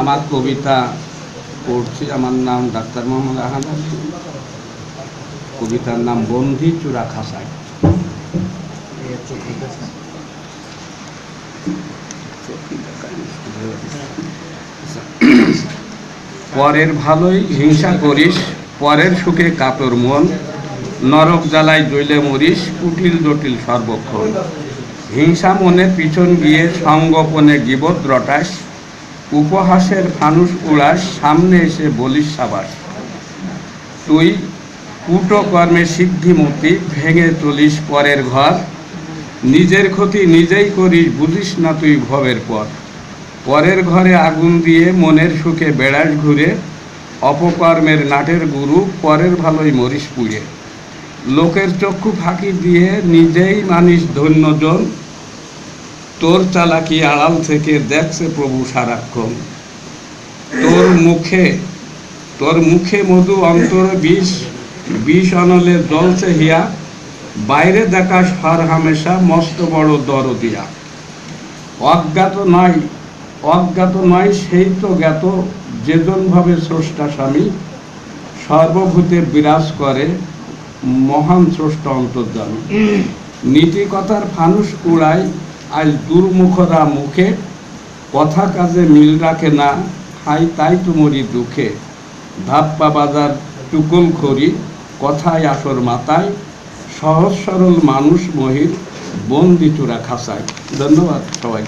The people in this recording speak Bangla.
আমার কবিতা পড়ছি, আমার নাম ডাক্তার মোহাম্মদ আহাদ কবিতার নাম বন্দি চূড়া খাসায়। পরের ভালোই হিংসা করিস, পরের সুখে কাতর মন। নরক জ্বালায় জ্বলে মরিস, কুটিল জটিল সর্বক্ষণ। হিংসা মনে পিছন গিয়ে সঙ্গোপনে গিবত রটাস। উপহাসের ফানুস উড়াস সামনে এসে বলিস সাবাস তুই কূটকর্মে সিদ্ধিমতি ভেঙে তুলিস পরের ঘর। নিজের ক্ষতি নিজেই করিস, বুঝিস না তুই ভবের পর। পরের ঘরে আগুন দিয়ে মনের সুখে বেড়াস ঘুরে। অপকর্মের নাটের গুরু, পরের ভালোই মরিস পুড়ে। লোকের চক্ষু ফাঁকি দিয়ে নিজেই মানিস ধন্যজন তোর চালাকি আড়াল থেকে দেখছে প্রভু সারাক্ষণ। তোর মুখে তোর মুখে মধু অন্তর বিষ বিষ অনলে জলছে হিয়া বাইরে দেখাস হর হামেশা মস্ত বড় দরদিয়া। অজ্ঞাত নয় অজ্ঞাত নয় সেই তো জ্ঞাত যেজন ভাবে স্রষ্টা স্বামী সর্বভূতে বিরাজ করে মহান স্রষ্টা অন্তর্জামী নীতি কথার ফানুস উড়ায় আজ দুর্মুখরা মুখে, কথা কাজে মিল রাখে না, হাই তাই তুমরি দুঃখে। ধাপ্পা বাজার টুকুল খড়ি কথায় আসর মাতায় সহজ সরল মানুষ মহির বন্দি চূড়া খাসায় ধন্যবাদ সবাই